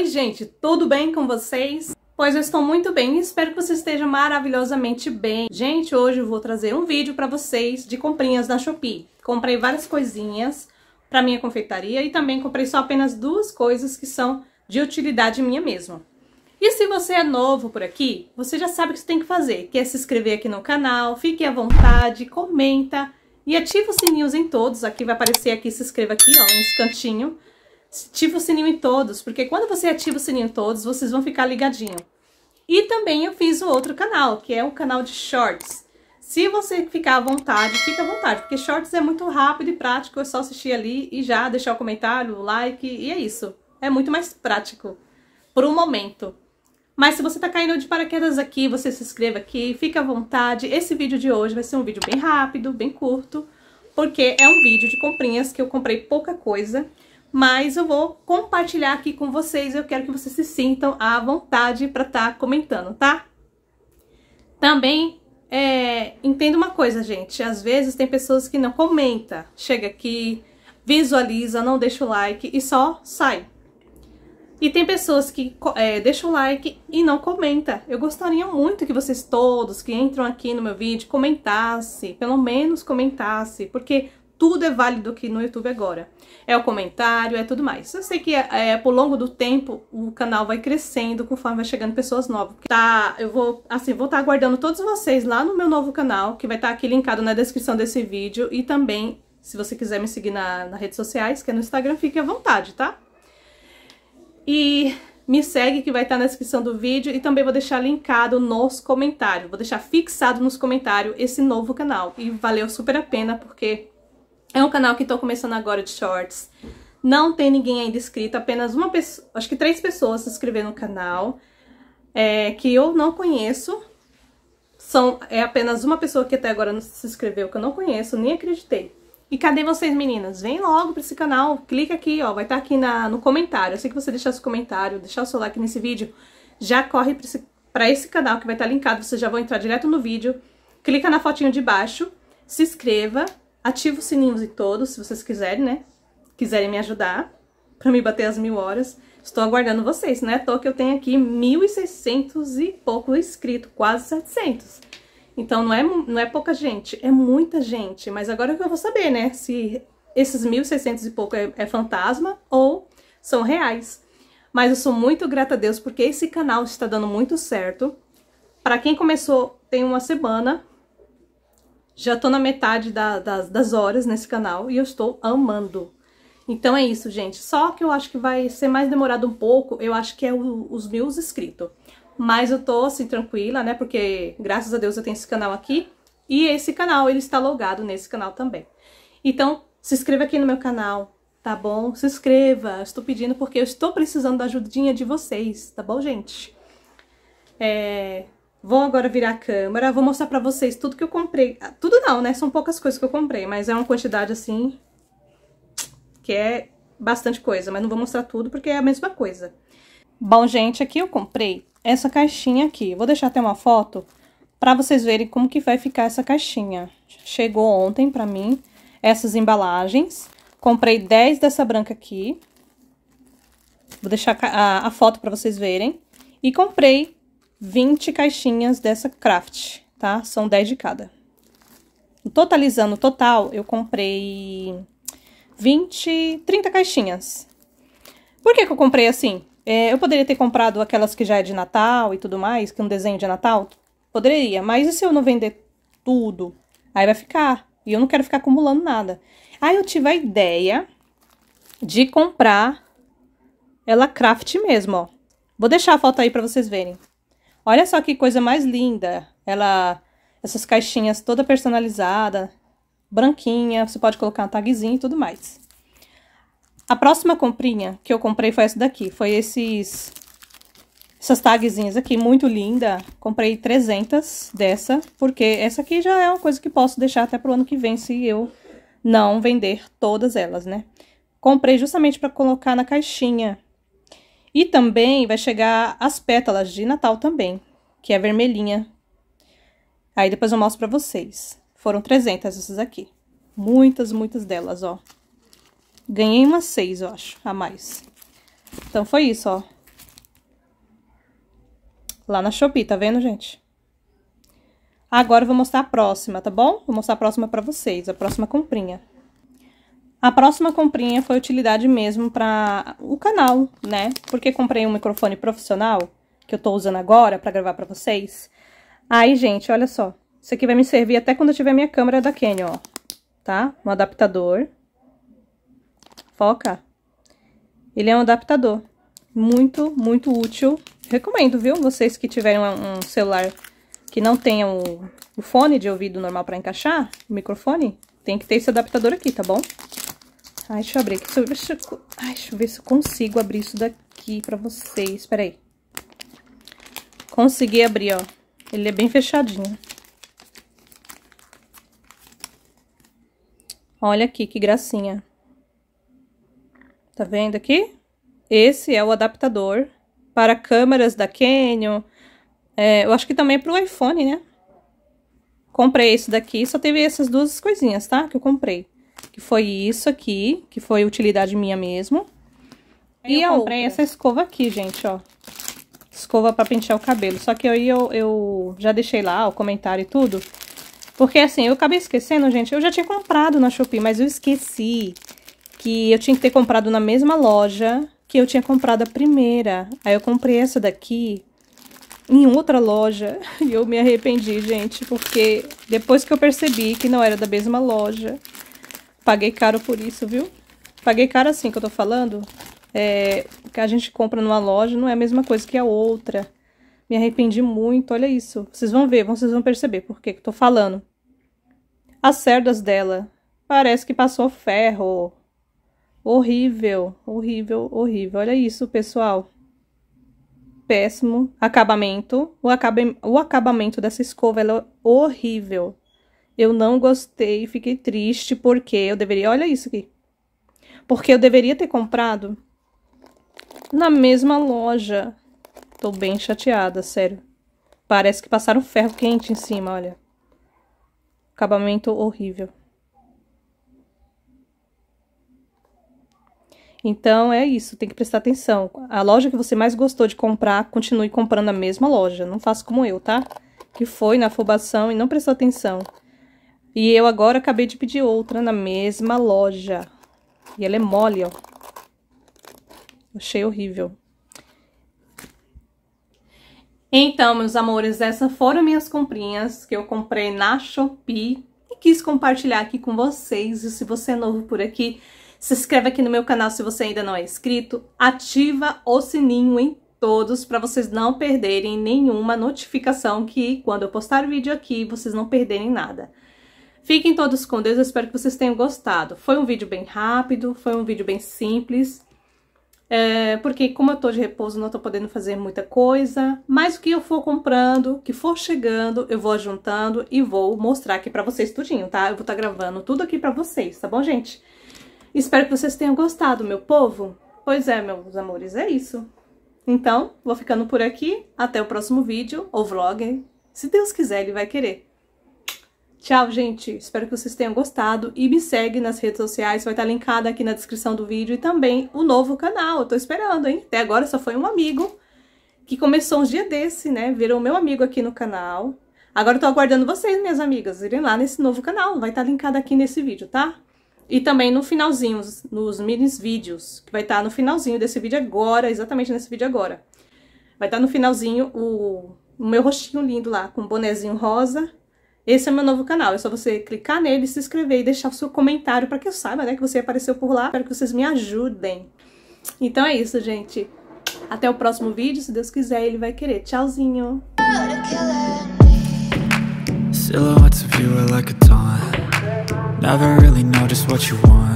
Oi, gente, tudo bem com vocês? Pois eu estou muito bem e espero que você esteja maravilhosamente bem. Gente, hoje eu vou trazer um vídeo para vocês de comprinhas da Shopee. Comprei várias coisinhas para minha confeitaria e também comprei só apenas duas coisas que são de utilidade minha mesma. E se você é novo por aqui, você já sabe o que você tem que fazer, que é se inscrever aqui no canal, fique à vontade, comenta e ativa os sininhos em todos. Aqui vai aparecer aqui, se inscreva aqui, ó, nesse cantinho ativa o sininho em todos, porque quando você ativa o sininho em todos, vocês vão ficar ligadinho. E também eu fiz o outro canal, que é o canal de shorts. Se você ficar à vontade, fica à vontade, porque shorts é muito rápido e prático, é só assistir ali e já deixar o comentário, o like, e é isso. É muito mais prático, por um momento. Mas se você tá caindo de paraquedas aqui, você se inscreva aqui, fica à vontade. Esse vídeo de hoje vai ser um vídeo bem rápido, bem curto, porque é um vídeo de comprinhas que eu comprei pouca coisa mas eu vou compartilhar aqui com vocês. Eu quero que vocês se sintam à vontade para estar tá comentando, tá? Também é, uma coisa, gente. Às vezes tem pessoas que não comenta, chega aqui, visualiza, não deixa o like e só sai. E tem pessoas que é, deixam o like e não comenta. Eu gostaria muito que vocês todos que entram aqui no meu vídeo comentassem, pelo menos comentassem, porque tudo é válido aqui no YouTube agora. É o comentário, é tudo mais. Eu sei que é, é por longo do tempo o canal vai crescendo conforme vai chegando pessoas novas. Tá, eu vou, assim, vou estar tá aguardando todos vocês lá no meu novo canal, que vai estar tá aqui linkado na descrição desse vídeo. E também, se você quiser me seguir na, nas redes sociais, que é no Instagram, fique à vontade, tá? E me segue que vai estar tá na descrição do vídeo e também vou deixar linkado nos comentários. Vou deixar fixado nos comentários esse novo canal. E valeu super a pena porque é um canal que estou começando agora de shorts. Não tem ninguém ainda inscrito, apenas uma pessoa, acho que três pessoas se inscreveram no canal, é, que eu não conheço. São, é apenas uma pessoa que até agora não se inscreveu, que eu não conheço, nem acreditei. E cadê vocês, meninas? Vem logo para esse canal, clica aqui, ó, vai estar tá aqui na, no comentário. Eu sei que você deixar seu comentário, deixar o seu like nesse vídeo, já corre para esse, esse canal que vai estar tá linkado, vocês já vão entrar direto no vídeo. Clica na fotinho de baixo, se inscreva Ativa os sininhos e todos, se vocês quiserem, né? Quiserem me ajudar para me bater as mil horas. Estou aguardando vocês, né? Tô que eu tenho aqui 1.600 e pouco inscritos, quase 700. Então não é, não é pouca gente, é muita gente. Mas agora que eu vou saber, né? Se esses 1.600 e pouco é, é fantasma ou são reais. Mas eu sou muito grata a Deus porque esse canal está dando muito certo. Para quem começou tem uma semana, já tô na metade da, das, das horas nesse canal e eu estou amando. Então é isso, gente. Só que eu acho que vai ser mais demorado um pouco, eu acho que é o, os mil inscritos. Mas eu tô, assim, tranquila, né? Porque, graças a Deus, eu tenho esse canal aqui. E esse canal, ele está logado nesse canal também. Então, se inscreva aqui no meu canal, tá bom? Se inscreva, estou pedindo porque eu estou precisando da ajudinha de vocês, tá bom, gente? É... Vou agora virar a câmera, vou mostrar pra vocês tudo que eu comprei. Ah, tudo não, né? São poucas coisas que eu comprei, mas é uma quantidade assim que é bastante coisa, mas não vou mostrar tudo porque é a mesma coisa. Bom, gente, aqui eu comprei essa caixinha aqui. Vou deixar até uma foto pra vocês verem como que vai ficar essa caixinha. Chegou ontem pra mim essas embalagens. Comprei 10 dessa branca aqui. Vou deixar a, a foto pra vocês verem. E comprei 20 caixinhas dessa craft, tá? São 10 de cada. Totalizando o total, eu comprei 20, 30 caixinhas. Por que que eu comprei assim? É, eu poderia ter comprado aquelas que já é de Natal e tudo mais, que é um desenho de Natal. Poderia, mas e se eu não vender tudo? Aí vai ficar. E eu não quero ficar acumulando nada. Aí eu tive a ideia de comprar ela craft mesmo, ó. Vou deixar a foto aí pra vocês verem. Olha só que coisa mais linda. Ela, essas caixinhas toda personalizada, branquinha, você pode colocar um tagzinho e tudo mais. A próxima comprinha que eu comprei foi essa daqui, foi esses essas tagzinhas aqui, muito linda. Comprei 300 dessa, porque essa aqui já é uma coisa que posso deixar até pro ano que vem, se eu não vender todas elas, né? Comprei justamente para colocar na caixinha e também vai chegar as pétalas de Natal também, que é vermelhinha. Aí depois eu mostro pra vocês. Foram 300 essas aqui. Muitas, muitas delas, ó. Ganhei umas seis, eu acho, a mais. Então foi isso, ó. lá na Shopee, tá vendo, gente? Agora eu vou mostrar a próxima, tá bom? Vou mostrar a próxima pra vocês, a próxima comprinha. A próxima comprinha foi utilidade mesmo para o canal, né? Porque comprei um microfone profissional, que eu tô usando agora para gravar para vocês. Aí, gente, olha só. Isso aqui vai me servir até quando eu tiver minha câmera da Canon, ó. Tá? Um adaptador. Foca. Ele é um adaptador. Muito, muito útil. Recomendo, viu? Vocês que tiverem um celular que não tenha o, o fone de ouvido normal para encaixar, o microfone, tem que ter esse adaptador aqui, tá bom? Ai, deixa eu abrir aqui. Deixa eu, ai, deixa eu ver se eu consigo abrir isso daqui pra vocês. Espera aí. Consegui abrir, ó. Ele é bem fechadinho. Olha aqui, que gracinha. Tá vendo aqui? Esse é o adaptador para câmeras da Canon. É, eu acho que também é pro iPhone, né? Comprei esse daqui, só teve essas duas coisinhas, tá? Que eu comprei que foi isso aqui, que foi utilidade minha mesmo. e eu comprei essa escova aqui, gente, ó. Escova pra pentear o cabelo. Só que aí eu, eu já deixei lá o comentário e tudo. Porque assim, eu acabei esquecendo, gente. Eu já tinha comprado na Shopee, mas eu esqueci que eu tinha que ter comprado na mesma loja que eu tinha comprado a primeira. Aí eu comprei essa daqui em outra loja e eu me arrependi, gente, porque depois que eu percebi que não era da mesma loja, Paguei caro por isso, viu? Paguei caro assim que eu tô falando. É, que a gente compra numa loja não é a mesma coisa que a outra. Me arrependi muito, olha isso. Vocês vão ver, vocês vão perceber por que eu tô falando. As cerdas dela, parece que passou ferro. Horrível, horrível, horrível. Olha isso, pessoal. Péssimo. Acabamento. O, o acabamento dessa escova é horrível. Eu não gostei, fiquei triste porque eu deveria, olha isso aqui. Porque eu deveria ter comprado na mesma loja. Tô bem chateada, sério. Parece que passaram ferro quente em cima, olha. Acabamento horrível. Então é isso, tem que prestar atenção. A loja que você mais gostou de comprar, continue comprando na mesma loja. Não faça como eu, tá? Que foi na afobação e não prestou atenção. E eu agora acabei de pedir outra na mesma loja. E ela é mole, ó. Achei horrível. Então, meus amores, essas foram minhas comprinhas que eu comprei na Shopee e quis compartilhar aqui com vocês. E se você é novo por aqui, se inscreve aqui no meu canal se você ainda não é inscrito. Ativa o sininho em todos para vocês não perderem nenhuma notificação que quando eu postar vídeo aqui, vocês não perderem nada. Fiquem todos com Deus, eu espero que vocês tenham gostado. Foi um vídeo bem rápido, foi um vídeo bem simples, é, porque como eu tô de repouso, não tô podendo fazer muita coisa, mas o que eu for comprando, que for chegando, eu vou juntando e vou mostrar aqui pra vocês tudinho, tá? Eu vou estar tá gravando tudo aqui pra vocês, tá bom, gente? Espero que vocês tenham gostado, meu povo. Pois é, meus amores, é isso. Então, vou ficando por aqui. Até o próximo vídeo ou vlog. Se Deus quiser, Ele vai querer. Tchau, gente. Espero que vocês tenham gostado e me segue nas redes sociais, vai estar linkado aqui na descrição do vídeo e também o novo canal. Eu tô esperando, hein? Até agora só foi um amigo que começou uns dias desse, né? Virou meu amigo aqui no canal. Agora eu tô aguardando vocês, minhas amigas, irem lá nesse novo canal. Vai estar linkado aqui nesse vídeo, tá? E também no finalzinho, nos minis vídeos, que vai estar no finalzinho desse vídeo agora, exatamente nesse vídeo agora. Vai estar no finalzinho o, o meu rostinho lindo lá, com um bonezinho rosa esse é meu novo canal, é só você clicar nele, se inscrever e deixar o seu comentário para que eu saiba, né, que você apareceu por lá. Espero que vocês me ajudem. Então é isso, gente. Até o próximo vídeo, se Deus quiser, ele vai querer. Tchauzinho! Silhouettes of you are like a taunt Never really know just what you want